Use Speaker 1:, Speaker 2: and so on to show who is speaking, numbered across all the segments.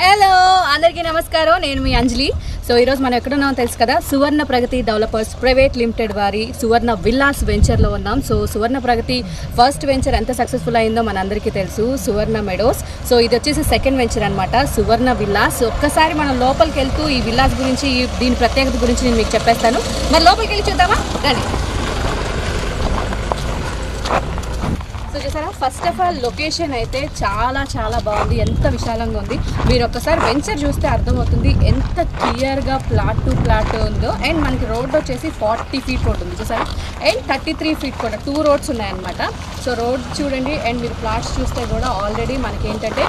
Speaker 1: Hello అందరికీ నమస్కారం. నేను మీ అంజలి. సో ఈరోజు మనం ఎక్కడున్నామో తెలుసు కదా? Suvarna Pragati developers private limited వారి సువర్ణ విల్లాస్ వెంచర్లో ఉన్నాం. So Suvarna Pragati first venture ఎంత సక్సెస్ఫుల్ అయిందో మనందరికీ తెలుసు. సువర్ణ మెడోస్. సో ఇది వచ్చేసి సెకండ్ వెంచర్ అనమాట సువర్ణ విల్లాస్. ఒక్కసారి మనం లోపలికి వెళ్తూ ఈ విల్లాస్ గురించి దీని ప్రత్యేకత గురించి నేను మీకు చెప్పేస్తాను. మరి లోపలికి వెళ్ళి చూద్దామా? రండి సో చూసారా? ఫస్ట్ ఆఫ్ ఆల్ లొకేషన్ అయితే చాలా చాలా బాగుంది. ఎంత విశాలంగా ఉంది. మీరు ఒకసారి వెంచర్ చూస్తే అర్థమవుతుంది ఎంత క్లియర్గా ప్లాట్ టు ప్లాట్ ఉందో. అండ్ మనకి రోడ్ వచ్చేసి ఫార్టీ ఫీట్ రోడ్ ఉంది చూసారా? అండ్ థర్టీ త్రీ ఫీట్ కూడా. టూ రోడ్స్ ఉన్నాయన్నమాట. సో రోడ్ చూడండి. అండ్ మీరు ప్లాట్స్ చూస్తే కూడా ఆల్రెడీ మనకి ఏంటంటే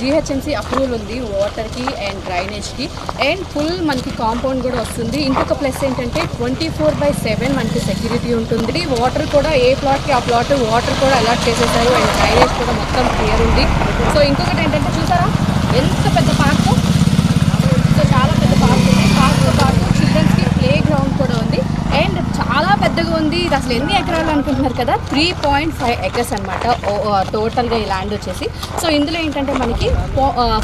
Speaker 1: జిహెచ్ఎంసీ అప్రూవల్ ఉంది వాటర్కి అండ్ డ్రైనేజ్కి. అండ్ ఫుల్ మనకి కాంపౌండ్ కూడా వస్తుంది. ఇంకొక ప్లస్ ఏంటంటే ట్వంటీ ఫోర్ బై సెవెన్ మనకి సెక్యూరిటీ ఉంటుంది. వాటర్ కూడా ఏ ప్లాట్కి ఆ ప్లాట్ వాటర్ కూడా అలాట్ చేసేసారు అండ్ డ్రైనేజ్ కూడా మొత్తం క్లియర్ ఉంది. సో ఇంకొకటి ఏంటంటే చూసారా? ఎంత పెద్ద పార్క్ సో చాలా పెద్ద పార్క్ ఉంది పార్క్తో పాటు చిల్డ్రన్స్కి ప్లే గ్రౌండ్ కూడా ఉంది అండ్ చాలా పెద్దగా ఉంది ఇది అసలు ఎన్ని ఎకరాలు అనుకుంటున్నారు కదా? త్రీ పాయింట్ ఫైవ్ ఎకర్స్ అనమాట టోటల్గా ఈ ల్యాండ్ వచ్చేసి. సో ఇందులో ఏంటంటే మనకి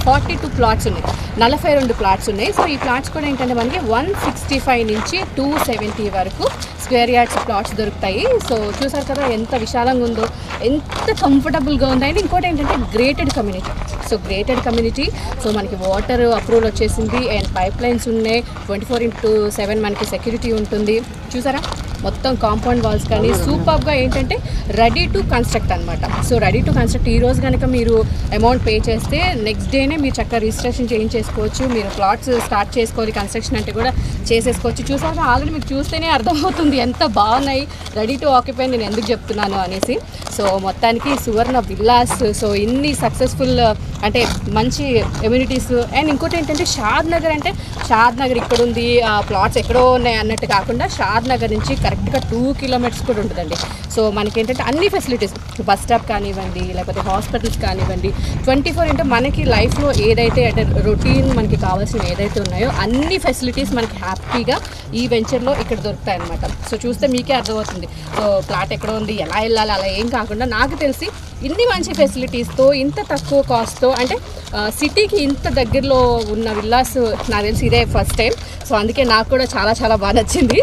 Speaker 1: ఫార్టీ టూ ప్లాట్స్ ఉన్నాయి. నలభై రెండు ప్లాట్స్ ఉన్నాయి. సో ఈ ప్లాట్స్ కూడా ఏంటంటే మనకి వన్ సిక్స్టీ ఫైవ్ నుంచి టూ సెవెంటీ వరకు స్క్వేర్ యార్డ్స్ ప్లాట్స్ దొరుకుతాయి. సో చూసారు కదా ఎంత విశాలంగా ఉందో ఎంత కంఫర్టబుల్గా ఉందో. అండ్ ఇంకోటి ఏంటంటే gated community so gated community so మనకి వాటర్ అప్రూవల్ వచ్చేసింది. అండ్ పైప్ లైన్స్ ఉన్నాయి. ట్వంటీ ఫోర్ ఇంటూ సెవెన్ మనకి సెక్యూరిటీ ఉంటుంది. చూసారా? మొత్తం కాంపౌండ్ వాల్స్ కానీ సూపర్గా ఏంటంటే రెడీ టు కన్స్ట్రక్ట్ అనమాట సో రెడీ టు కన్స్ట్రక్ట్ ఈ రోజు కనుక మీరు అమౌంట్ పే చేస్తే నెక్స్ట్ డేనే మీరు చక్కగా రిజిస్ట్రేషన్ చేయించేసుకోవచ్చు. మీరు ప్లాట్స్ స్టార్ట్ చేసుకోవాలి కన్స్ట్రక్షన్ అంటే కూడా చేసేసుకోవచ్చు. చూసాక ఆల్రెడీ మీకు చూస్తేనే అర్థమవుతుంది ఎంత బాగున్నాయి. రెడీ టు ఆక్యుపై నేను ఎందుకు చెప్తున్నాను అనేసి. సో మొత్తానికి సువర్ణ విల్లాస్ సో ఇన్ని సక్సెస్ఫుల్ అంటే మంచి ఎమ్యూనిటీస్ అండ్ ఇంకోటి ఏంటంటే షాద్ నగర్ అంటే షాద్ నగర్ ఇక్కడ ఉంది ఆ ప్లాట్స్ ఎక్కడో ఉన్నాయి అన్నట్టు కాకుండా షాద్ నగర్ నుంచి కరెక్ట్గా టూ కిలోమీటర్స్ కూడా ఉంటుందండి. సో మనకి ఏంటంటే అన్ని ఫెసిలిటీస్ బస్ స్టాప్ కానివ్వండి లేకపోతే హాస్పిటల్స్ కానివ్వండి ట్వంటీ ఫోర్ అంటే మనకి లైఫ్లో ఏదైతే అంటే రొటీన్ మనకి కావాల్సిన ఏదైతే ఉన్నాయో అన్ని ఫెసిలిటీస్ మనకి హ్యాపీగా ఈ వెంచర్లో ఇక్కడ దొరుకుతాయి అనమాట సో చూస్తే మీకే అర్థమవుతుంది. సో ప్లాట్ ఎక్కడ ఉంది ఎలా వెళ్ళాలి అలా ఏం కాకుండా నాకు తెలిసి ఇన్ని మంచి ఫెసిలిటీస్తో ఇంత తక్కువ కాస్ట్తో అంటే సిటీకి ఇంత దగ్గరలో ఉన్న విల్లాస్ నాకు తెలిసి ఇదే ఫస్ట్ టైం. సో అందుకే నాకు కూడా చాలా చాలా బాగా నచ్చింది.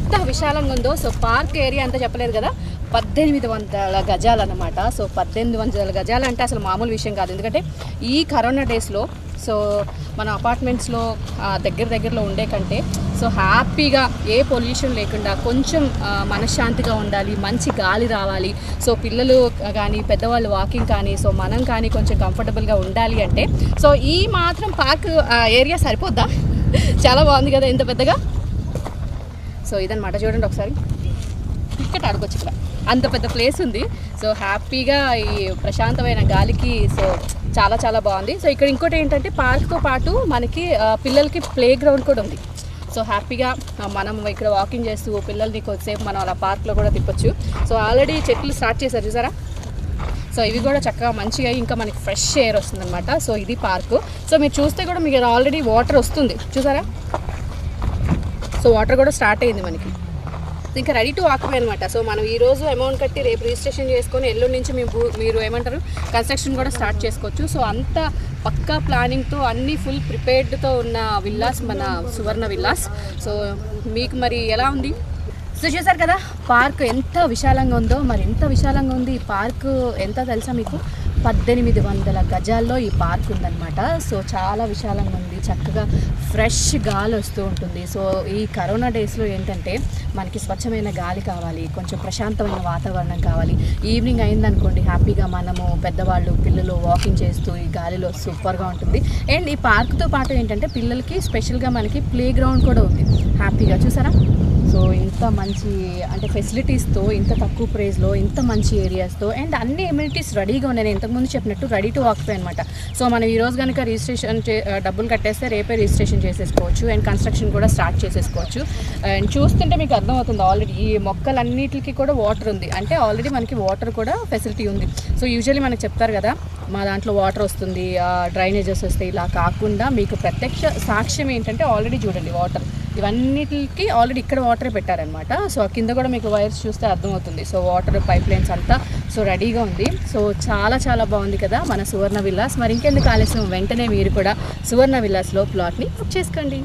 Speaker 1: ఎంత విశాలంగా ఉందో. సో పార్క్ ఏరియా అంతా చెప్పలేదు కదా. పద్దెనిమిది వందల గజాలు అనమాట సో పద్దెనిమిది వందల గజాలు అంటే అసలు మామూలు విషయం కాదు. ఎందుకంటే ఈ కరోనా డేస్లో సో మన అపార్ట్మెంట్స్లో దగ్గర దగ్గరలో ఉండే కంటే సో హ్యాపీగా ఏ పొల్యూషన్ లేకుండా కొంచెం మనశ్శాంతిగా ఉండాలి మంచి గాలి రావాలి. సో పిల్లలు కానీ పెద్దవాళ్ళు వాకింగ్ కానీ సో మనం కానీ కొంచెం కంఫర్టబుల్గా ఉండాలి అంటే సో ఈ మాత్రం పార్క్ ఏరియా సరిపోద్దా? చాలా బాగుంది కదా ఎంత పెద్దగా? సో ఇదన్నమాట చూడండి ఒకసారి. క్రికెట్ ఆడుకోవచ్చు ఇక్కడ. అంత పెద్ద ప్లేస్ ఉంది. సో హ్యాపీగా ఈ ప్రశాంతమైన గాలికి సో చాలా చాలా బాగుంది. సో ఇక్కడ ఇంకోటి ఏంటంటే పార్క్తో పాటు మనకి పిల్లలకి ప్లే గ్రౌండ్ కూడా ఉంది. సో హ్యాపీగా మనం ఇక్కడ వాకింగ్ చేస్తూ పిల్లల్ని కొద్దిసేపు మనం అలా పార్క్లో కూడా తిప్పచ్చు. సో ఆల్రెడీ చెట్లు స్టార్ట్ చేశారు చూసారా? సో ఇవి కూడా చక్కగా మంచిగా ఇంకా మనకి ఫ్రెష్ ఎయిర్ వస్తుంది అనమాట సో ఇది పార్కు సో మీరు చూస్తే కూడా మీకు ఆల్రెడీ వాటర్ వస్తుంది చూసారా? సో వాటర్ కూడా స్టార్ట్ అయింది మనకి. ఇంకా రెడీ టు ఆక్యుపై అనమాట సో మనం ఈ రోజు అమౌంట్ కట్టి రేపు రిజిస్ట్రేషన్ చేసుకొని ఎల్లుండి నుంచి మేము మీరు ఏమంటారు కన్స్ట్రక్షన్ కూడా స్టార్ట్ చేసుకోవచ్చు. సో అంత పక్కా ప్లానింగ్తో అన్ని ఫుల్ ప్రిపేర్డ్తో ఉన్న విల్లాస్ మన సువర్ణ విల్లాస్. సో మీకు మరి ఎలా ఉంది? సో చూసారు కదా పార్క్ ఎంత విశాలంగా ఉందో మరి ఎంత విశాలంగా ఉంది ఈ పార్క్ ఎంత తెలుసా మీకు? పద్దెనిమిది వందల గజాల్లో ఈ పార్క్ ఉందన్నమాట. సో చాలా విశాలంగా ఉంది. చక్కగా ఫ్రెష్ గాలి వస్తూ ఉంటుంది. సో ఈ కరోనా డేస్లో ఏంటంటే మనకి స్వచ్ఛమైన గాలి కావాలి కొంచెం ప్రశాంతమైన వాతావరణం కావాలి. ఈవినింగ్ అయిందనుకోండి హ్యాపీగా మనము పెద్దవాళ్ళు పిల్లలు వాకింగ్ చేస్తూ ఈ గాలిలో సూపర్గా ఉంటుంది. అండ్ ఈ పార్క్తో పాటు ఏంటంటే పిల్లలకి స్పెషల్గా మనకి ప్లే గ్రౌండ్ కూడా ఉంది. హ్యాపీగా చూసారా? సో ఇంత మంచి అంటే ఫెసిలిటీస్తో ఇంత తక్కువ ప్రైస్లో ఇంత మంచి ఏరియాస్తో అండ్ అన్ని ఎమ్యూనిటీస్ రెడీగా ఉన్నాయి. నేను ఇంతకుముందు చెప్పినట్టు రెడీ టు ఆక్యుపై అనమాట సో మనం ఈ రోజు కనుక రిజిస్ట్రేషన్ చే డబ్బులు కట్టేస్తే రేపే రిజిస్ట్రేషన్ చేసేసుకోవచ్చు అండ్ కన్స్ట్రక్షన్ కూడా స్టార్ట్ చేసేసుకోవచ్చు. అండ్ చూస్తుంటే మీకు అర్థమవుతుంది ఆల్రెడీ ఈ మొక్కలన్నిటికీ కూడా వాటర్ ఉంది. అంటే ఆల్రెడీ మనకి వాటర్ కూడా ఫెసిలిటీ ఉంది. సో యూజువల్లీ మనకు చెప్తారు కదా మా దాంట్లో వాటర్ వస్తుంది డ్రైనేజెస్ వస్తాయి. ఇలా కాకుండా మీకు ప్రత్యక్ష సాక్ష్యం ఏంటంటే ఆల్రెడీ చూడండి వాటర్ ఇవన్నిటికి ఆల్రెడీ ఇక్కడ వాటర్ పెట్టారనమాట సో ఆ కింద కూడా మీకు వైర్స్ చూస్తే అర్థమవుతుంది. సో వాటర్ పైప్ లైన్స్ అంతా సో రెడీగా ఉంది. సో చాలా చాలా బాగుంది కదా మన సువర్ణ విల్లాస్. మరి ఇంకెందుకు ఆలస్యం? వెంటనే మీరు కూడా సువర్ణ విల్లాస్లో ప్లాట్ని బుక్ చేసుకోండి.